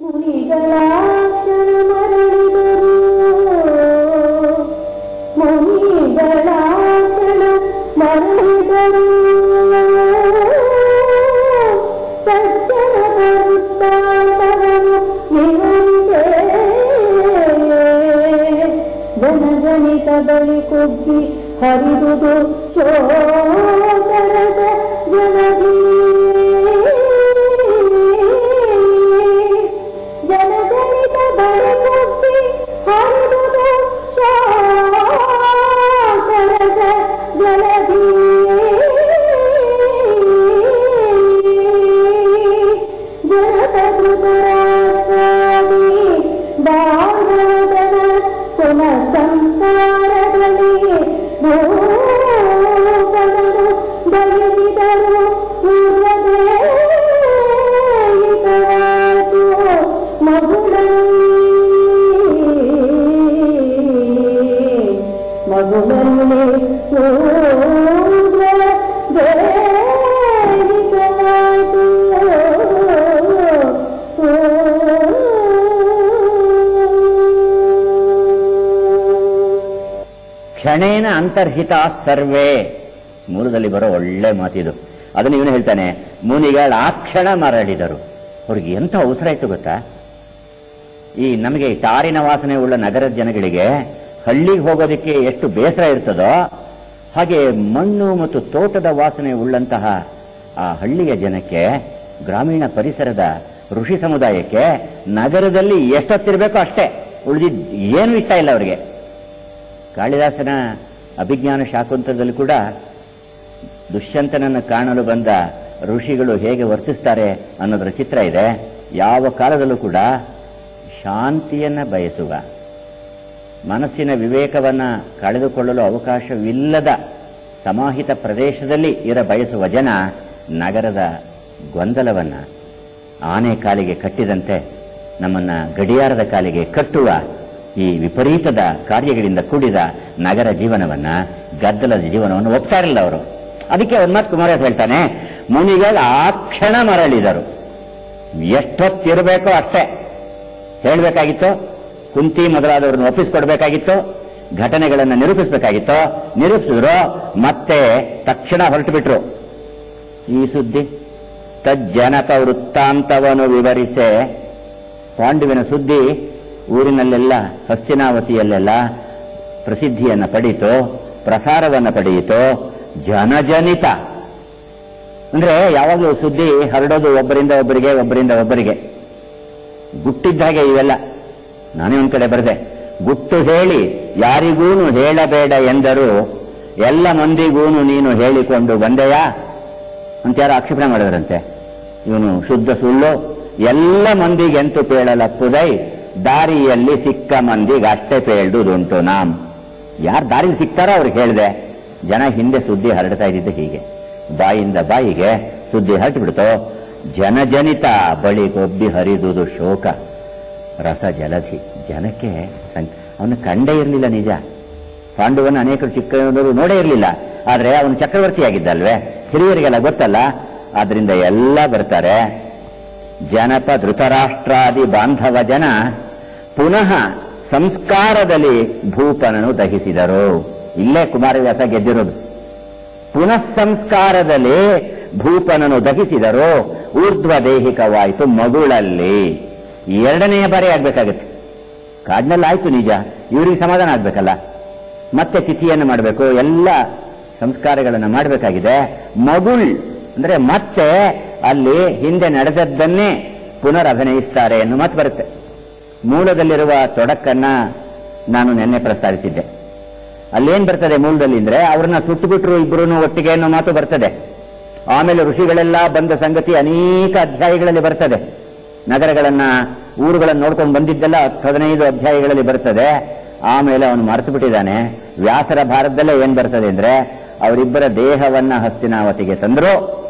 ಮುನಿಗಳಾಕ್ಷಣ ಮರಳಿದರು ಮುನಿಗಳಾಕ್ಷಣ ಮರಳಿದರು ಸಜ್ಜನ ಬರುತ್ತಾಂತರವು ನಿವಂತೆ ಜನಗಣಿತ ಬಳಿ ಕುಗ್ಗಿ ಹರಿದುದು ಶೋಕರದ ಜನದಿ ಕ್ಷಣೇನ ಅಂತರ್ಹಿತ ಸರ್ವೇ. ಮೂಲದಲ್ಲಿ ಬರೋ ಒಳ್ಳೆ ಮಾತಿದು. ಅದನ್ನು ಇವನು ಹೇಳ್ತಾನೆ, ಮುನಿಗಳ ಆ ಕ್ಷಣ ಮರಳಿದರು. ಅವ್ರಿಗೆ ಎಂತ ಅವಸರ ಇತ್ತು ಗೊತ್ತಾ? ಈ ನಮಗೆ ಟಾರಿನ ವಾಸನೆ ಉಳ್ಳ ನಗರದ ಜನಗಳಿಗೆ ಹಳ್ಳಿಗೆ ಹೋಗೋದಕ್ಕೆ ಎಷ್ಟು ಬೇಸರ ಇರ್ತದೋ, ಹಾಗೆ ಮಣ್ಣು ಮತ್ತು ತೋಟದ ವಾಸನೆ ಉಳ್ಳಂತಹ ಆ ಹಳ್ಳಿಯ ಜನಕ್ಕೆ, ಗ್ರಾಮೀಣ ಪರಿಸರದ ಋಷಿ ಸಮುದಾಯಕ್ಕೆ ನಗರದಲ್ಲಿ ಎಷ್ಟೊತ್ತಿರ್ಬೇಕೋ ಅಷ್ಟೇ. ಉಳಿದಿದ್ದು ಏನು ಇಷ್ಟ ಇಲ್ಲ ಅವರಿಗೆ. ಕಾಳಿದಾಸನ ಅಭಿಜ್ಞಾನ ಶಾಕುಂತದಲ್ಲಿ ಕೂಡ ದುಷ್ಯಂತನನ್ನು ಕಾಣಲು ಬಂದ ಋಷಿಗಳು ಹೇಗೆ ವರ್ತಿಸ್ತಾರೆ ಅನ್ನೋದರ ಚಿತ್ರ ಇದೆ. ಯಾವ ಕಾಲದಲ್ಲೂ ಕೂಡ ಶಾಂತಿಯನ್ನ ಬಯಸುವ, ಮನಸ್ಸಿನ ವಿವೇಕವನ್ನ ಕಳೆದುಕೊಳ್ಳಲು ಅವಕಾಶವಿಲ್ಲದ ಸಮಾಹಿತ ಪ್ರದೇಶದಲ್ಲಿ ಇರ ಬಯಸುವ ಜನ ನಗರದ ಗೊಂದಲವನ್ನ ಆನೆ ಕಾಲಿಗೆ ಕಟ್ಟಿದಂತೆ ನಮ್ಮನ್ನ ಗಡಿಯಾರದ ಕಾಲಿಗೆ ಕಟ್ಟುವ ಈ ವಿಪರೀತದ ಕಾರ್ಯಗಳಿಂದ ಕೂಡಿದ ನಗರ ಜೀವನವನ್ನ, ಗದ್ದಲದ ಜೀವನವನ್ನು ಒಪ್ತಾ ಇರಲಿಲ್ಲ ಅವರು. ಅದಕ್ಕೆ ಉನ್ಮತ್ ಕುಮಾರಸ್ ಹೇಳ್ತಾನೆ, ಮುನಿಗಳು ಆ ಕ್ಷಣ ಮರಳಿದರು. ಎಷ್ಟೊತ್ತಿರಬೇಕೋ ಅಷ್ಟೇ. ಹೇಳಬೇಕಾಗಿತ್ತು, ಕುಂತಿ ಮೊದಲಾದವರನ್ನು ಒಪ್ಪಿಸ್ಕೊಡ್ಬೇಕಾಗಿತ್ತು, ಘಟನೆಗಳನ್ನು ನಿರೂಪಿಸಬೇಕಾಗಿತ್ತು, ನಿರೂಪಿಸಿದ್ರು ಮತ್ತೆ ತಕ್ಷಣ ಹೊರಟು ಬಿಟ್ರು ಈ ಸುದ್ದಿ ತಜ್ಜನಕ ವೃತ್ತಾಂತವನ್ನು ವಿವರಿಸೆ ಪಾಂಡುವಿನ ಸುದ್ದಿ ಊರಿನಲ್ಲೆಲ್ಲ, ಹಸ್ತಿನಾವತಿಯಲ್ಲೆಲ್ಲ ಪ್ರಸಿದ್ಧಿಯನ್ನು ಪಡೀತು, ಪ್ರಸಾರವನ್ನು ಪಡೆಯಿತು ಜನಜನಿತ. ಅಂದ್ರೆ ಯಾವಾಗಲೂ ಸುದ್ದಿ ಹರಡೋದು ಒಬ್ಬರಿಂದ ಒಬ್ಬರಿಗೆ ಒಬ್ಬರಿಂದ ಒಬ್ಬರಿಗೆ. ಗುಟ್ಟಿದ್ದ ಹಾಗೆ ಇವೆಲ್ಲ. ನಾನೇ ಒಂದ್ ಕಡೆ ಬರೆದೆ. ಗುಟ್ಟು ಹೇಳಿ, ಯಾರಿಗೂನು ಹೇಳಬೇಡ ಎಂದರು, ಎಲ್ಲ ಮಂದಿಗೂನು ನೀನು ಹೇಳಿಕೊಂಡು ಬಂದೆಯಾ? ಅಂತ ಯಾರು ಆಕ್ಷೇಪಣೆ ಮಾಡಿದ್ರಂತೆ. ಇವನು ಶುದ್ಧ ಸುಳ್ಳು. ಎಲ್ಲ ಮಂದಿಗೆಂತು ಪೇಳಲಪ್ಪುದೈ. ದಾರಿಯಲ್ಲಿ ಸಿಕ್ಕ ಮಂದಿಗೆ ಅಷ್ಟೇ ಪೇಳ್ದುದುಂಟು ನಾಮ್. ಯಾರು ದಾರಿಲಿ ಸಿಕ್ತಾರೋ ಅವ್ರಿಗೆ ಹೇಳಿದೆ. ಜನ ಹಿಂದೆ ಸುದ್ದಿ ಹರಡ್ತಾ ಇದ್ದಿದ್ದು ಹೀಗೆ. ಬಾಯಿಂದ ಬಾಯಿಗೆ ಸುದ್ದಿ ಹರಟ್ಬಿಡ್ತು ಜನಜನಿತ ಬಳಿ ಗೊಬ್ಬಿ ಹರಿದುದು ಶೋಕ. ರಸ ಜಲಧಿ. ಜನಕ್ಕೆ ಅವನು ಕಂಡೇ ಇರಲಿಲ್ಲ ನಿಜ. ಪಾಂಡುವನ್ನು ಅನೇಕರು ಚಿಕ್ಕವರು ನೋಡೇ ಇರಲಿಲ್ಲ. ಆದ್ರೆ ಅವನು ಚಕ್ರವರ್ತಿಯಾಗಿದ್ದಲ್ವೇ? ಹಿರಿಯರಿಗೆಲ್ಲ ಗೊತ್ತಲ್ಲ? ಆದ್ರಿಂದ ಎಲ್ಲ ಬರ್ತಾರೆ. ಜನಪ ಧೃತರಾಷ್ಟ್ರಾದಿ ಬಾಂಧವ ಜನ ಪುನಃ ಸಂಸ್ಕಾರದಲ್ಲಿ ಭೂಪನನು ದಹಿಸಿದರು. ಇಲ್ಲೇ ಕುಮಾರವ್ಯಾಸ ಗೆದ್ದಿರೋದು. ಪುನಃ ಸಂಸ್ಕಾರದಲ್ಲಿ ಭೂಪನನು ದಹಿಸಿದರು. ಊರ್ಧ್ವ ದೈಹಿಕವಾಯಿತು ಮಗುಳಲ್ಲಿ. ಎರಡನೆಯ ಬಾರಿ ಆಗ್ಬೇಕಾಗತ್ತೆ. ಕಾಡಿನಲ್ಲಿ ಆಯ್ತು ನಿಜ. ಇವರಿಗೆ ಸಮಾಧಾನ ಆಗ್ಬೇಕಲ್ಲ. ಮತ್ತೆ ತಿಥಿಯನ್ನು ಮಾಡಬೇಕು. ಎಲ್ಲ ಸಂಸ್ಕಾರಗಳನ್ನು ಮಾಡಬೇಕಾಗಿದೆ. ಮಗುಳ್ ಅಂದ್ರೆ ಮತ್ತೆ ಅಲ್ಲಿ ಹಿಂದೆ ನಡೆದದ್ದನ್ನೇ ಪುನರ್ ಅಭಿನಯಿಸ್ತಾರೆ ಎನ್ನುವ ಮಾತು ಬರುತ್ತೆ. ಮೂಲದಲ್ಲಿರುವ ತೊಡಕನ್ನ ನಾನು ನಿನ್ನೆ ಪ್ರಸ್ತಾವಿಸಿದ್ದೆ. ಅಲ್ಲೇನ್ ಬರ್ತದೆ ಮೂಲದಲ್ಲಿ ಅಂದ್ರೆ ಅವ್ರನ್ನ ಸುಟ್ಟು ಬಿಟ್ರು ಇಬ್ರು ಒಟ್ಟಿಗೆ ಅನ್ನೋ ಮಾತು ಬರ್ತದೆ. ಆಮೇಲೆ ಋಷಿಗಳೆಲ್ಲ ಬಂದ ಸಂಗತಿ ಅನೇಕ ಅಧ್ಯಾಯಗಳಲ್ಲಿ ಬರ್ತದೆ. ನಗರಗಳನ್ನ, ಊರುಗಳನ್ನು ನೋಡ್ಕೊಂಡು ಬಂದಿದ್ದೆಲ್ಲ ಹದಿನೈದು ಅಧ್ಯಾಯಗಳಲ್ಲಿ ಬರ್ತದೆ. ಆಮೇಲೆ ಅವನು ಮರೆತು ಬಿಟ್ಟಿದ್ದಾನೆ. ವ್ಯಾಸರ ಭಾರತದಲ್ಲೇ ಏನ್ ಬರ್ತದೆ ಅಂದ್ರೆ ಅವರಿಬ್ಬರ ದೇಹವನ್ನ ಹಸ್ತಿನಾವತಿಗೆ ತಂದ್ರು.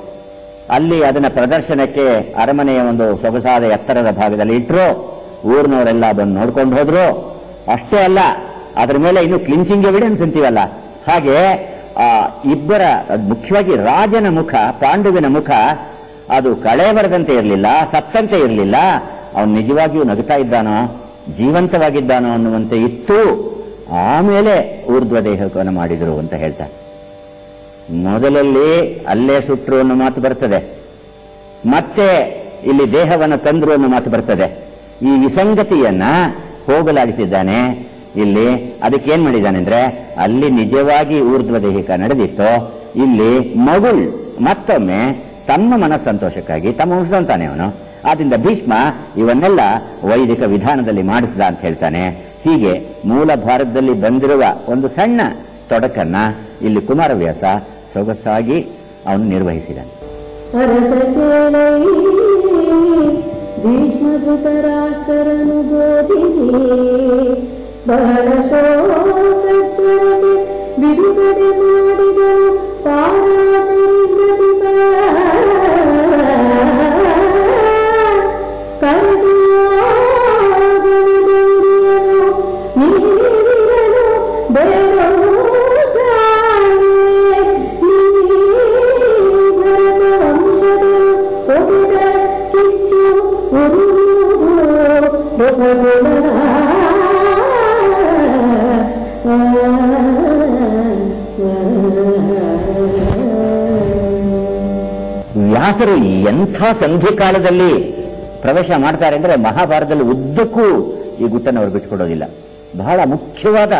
ಅಲ್ಲಿ ಅದನ್ನ ಪ್ರದರ್ಶನಕ್ಕೆ ಅರಮನೆಯ ಒಂದು ಸೊಗಸಾದ ಎತ್ತರದ ಭಾಗದಲ್ಲಿ ಇಟ್ರು. ಊರಿನವರೆಲ್ಲ ಬಂದು ನೋಡ್ಕೊಂಡು ಹೋದ್ರು. ಅಷ್ಟೇ ಅಲ್ಲ, ಅದ್ರ ಮೇಲೆ ಇನ್ನು ಕ್ಲಿಂಚಿಂಗ್ ಎವಿಡೆನ್ಸ್ ಅಂತೀವಲ್ಲ. ಹಾಗೆ, ಆ, ಇಬ್ಬರ ಮುಖ್ಯವಾಗಿ ರಾಜನ ಮುಖ, ಪಾಂಡುವಿನ ಮುಖ, ಅದು ಕಳೆ ಬರದಂತೆ ಇರಲಿಲ್ಲ, ಸತ್ತಂತೆ ಇರಲಿಲ್ಲ. ಅವನು ನಿಜವಾಗಿಯೂ ನಗುತ್ತಾ ಇದ್ದಾನೋ, ಜೀವಂತವಾಗಿದ್ದಾನೋ ಅನ್ನುವಂತೆ ಇತ್ತು. ಆಮೇಲೆ ಊರ್ಧ್ವ ದೇಹವನ್ನು ಮಾಡಿದರು ಅಂತ ಹೇಳ್ತಾರೆ. ಮೊದಲಲ್ಲಿ ಅಲ್ಲೇ ಸುಟ್ರು ಅನ್ನೋ ಮಾತು ಬರ್ತದೆ. ಮತ್ತೆ ಇಲ್ಲಿ ದೇಹವನ್ನು ತಂದ್ರು ಅನ್ನೋ ಮಾತು ಬರ್ತದೆ. ಈ ವಿಸಂಗತಿಯನ್ನ ಹೋಗಲಾಡಿಸಿದ್ದಾನೆ. ಇಲ್ಲಿ ಅದಕ್ಕೆ ಏನ್ ಮಾಡಿದ್ದಾನೆ ಅಂದ್ರೆ ಅಲ್ಲಿ ನಿಜವಾಗಿ ಊರ್ಧ್ವ ದೇಹಿಕ ನಡೆದಿತ್ತು, ಇಲ್ಲಿ ಮಗುಳ್ ಮತ್ತೊಮ್ಮೆ ತಮ್ಮ ಮನಸ್ಸಂತೋಷಕ್ಕಾಗಿ, ತಮ್ಮ ವಂಶದಂತಾನೆ ಅವನು. ಆದ್ರಿಂದ ಭೀಷ್ಮ ಇವನ್ನೆಲ್ಲ ವೈದಿಕ ವಿಧಾನದಲ್ಲಿ ಮಾಡಿಸಿದ ಅಂತ ಹೇಳ್ತಾನೆ. ಹೀಗೆ ಮೂಲ ಭಾರತದಲ್ಲಿ ಬಂದಿರುವ ಒಂದು ಸಣ್ಣ ತೊಡಕನ್ನ ಇಲ್ಲಿ ಕುಮಾರವ್ಯಾಸ ಸೊಗಸಾಗಿ ಅವನು ನಿರ್ವಹಿಸಿದ್ದಾನೆ. भीष्मसुतराशरनुभोजिनीशोकच ವ್ಯಾಸರು ಎಂಥ ಸಂಧಿ ಕಾಲದಲ್ಲಿ ಪ್ರವೇಶ ಮಾಡ್ತಾರೆ ಅಂದ್ರೆ ಮಹಾಭಾರತದಲ್ಲಿ ಉದ್ದಕ್ಕೂ ಈ ಗುಟ್ಟನ್ನು ಅವರು ಬಿಟ್ಕೊಡೋದಿಲ್ಲ. ಬಹಳ ಮುಖ್ಯವಾದ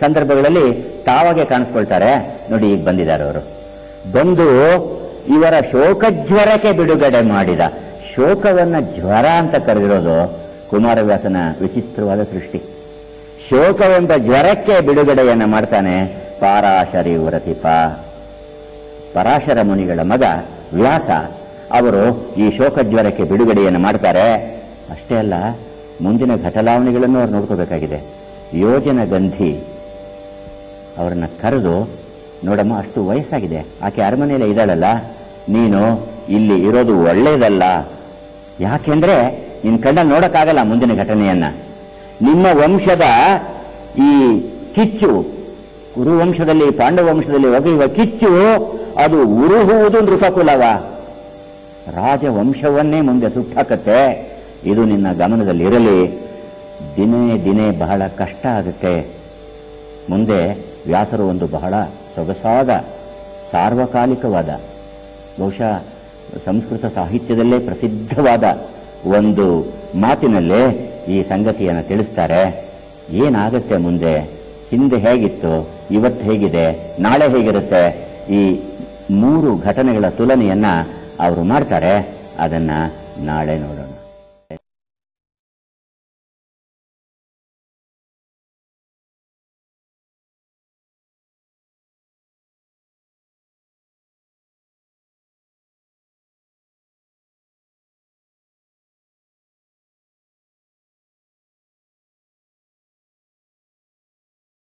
ಸಂದರ್ಭಗಳಲ್ಲಿ ತಾವಾಗೆ ಕಾಣಿಸ್ಕೊಳ್ತಾರೆ. ನೋಡಿ ಈಗ ಬಂದಿದ್ದಾರೆ ಅವರು. ಬಂದು ಇವರ ಶೋಕಜ್ವರಕ್ಕೆ ಬಿಡುಗಡೆ ಮಾಡಿದ. ಶೋಕವನ್ನ ಜ್ವರ ಅಂತ ಕರೆದಿರೋದು ಕುಮಾರವ್ಯಾಸನ ವಿಚಿತ್ರವಾದ ಸೃಷ್ಟಿ. ಶೋಕವೆಂಬ ಜ್ವರಕ್ಕೆ ಬಿಡುಗಡೆಯನ್ನ ಮಾಡ್ತಾನೆ ಪಾರಾಶರಿ ವ್ರತಿಪ ಪರಾಶರ ಮುನಿಗಳ ಮಗ ವ್ಯಾಸ. ಅವರು ಈ ಶೋಕಜ್ವರಕ್ಕೆ ಬಿಡುಗಡೆಯನ್ನು ಮಾಡ್ತಾರೆ. ಅಷ್ಟೇ ಅಲ್ಲ, ಮುಂದಿನ ಘಟಲಾವಣೆಗಳನ್ನು ಅವ್ರು ನೋಡ್ಕೋಬೇಕಾಗಿದೆ. ಯೋಜನ ಗಂಧಿ. ಅವರನ್ನು ಕರೆದು, ನೋಡಮ್ಮ, ಅಷ್ಟು ವಯಸ್ಸಾಗಿದೆ. ಆಕೆ ಅರಮನೆಯಲ್ಲೇ ಇದ್ದಾಳಲ್ಲ. ನೀನು ಇಲ್ಲಿ ಇರೋದು ಒಳ್ಳೆಯದಲ್ಲ ಯಾಕೆಂದ್ರೆ ನಿನ್ ಕಂಡ ನೋಡಕ್ಕಾಗಲ್ಲ ಮುಂದಿನ ಘಟನೆಯನ್ನ. ನಿಮ್ಮ ವಂಶದ ಈ ಕಿಚ್ಚು, ಕುರುವಂಶದಲ್ಲಿ, ಪಾಂಡವ ವಂಶದಲ್ಲಿ ಒಗೆಯುವ ಕಿಚ್ಚು ಅದು ಉರುಹುವುದು ನೃಪಕುಲವ ರಾಜವಂಶವನ್ನೇ ಮುಂದೆ ಸುಟ್ಟಾಕತ್ತೆ. ಇದು ನಿನ್ನ ಗಮನದಲ್ಲಿ ಇರಲಿ ದಿನೇ ದಿನೇ ಬಹಳ ಕಷ್ಟ ಆಗುತ್ತೆ. ಮುಂದೆ ವ್ಯಾಸರು ಒಂದು ಬಹಳ ಸೊಗಸಾದ, ಸಾರ್ವಕಾಲಿಕವಾದ, ಬಹುಶಃ ಸಂಸ್ಕೃತ ಸಾಹಿತ್ಯದಲ್ಲೇ ಪ್ರಸಿದ್ಧವಾದ ಒಂದು ಮಾತಿನಲ್ಲೇ ಈ ಸಂಗತಿಯನ್ನು ತಿಳಿಸ್ತಾರೆ. ಏನಾಗುತ್ತೆ ಮುಂದೆ? ಹಿಂದೆ ಹೇಗಿತ್ತು? ಇವತ್ತು ಹೇಗಿದೆ? ನಾಳೆ ಹೇಗಿರುತ್ತೆ? ಈ ಮೂರು ಘಟನೆಗಳ ತುಲನೆಯನ್ನ ಅವರು ಮಾಡ್ತಾರೆ. ಅದನ್ನ ನಾಳೆ ನೋಡೋಣ.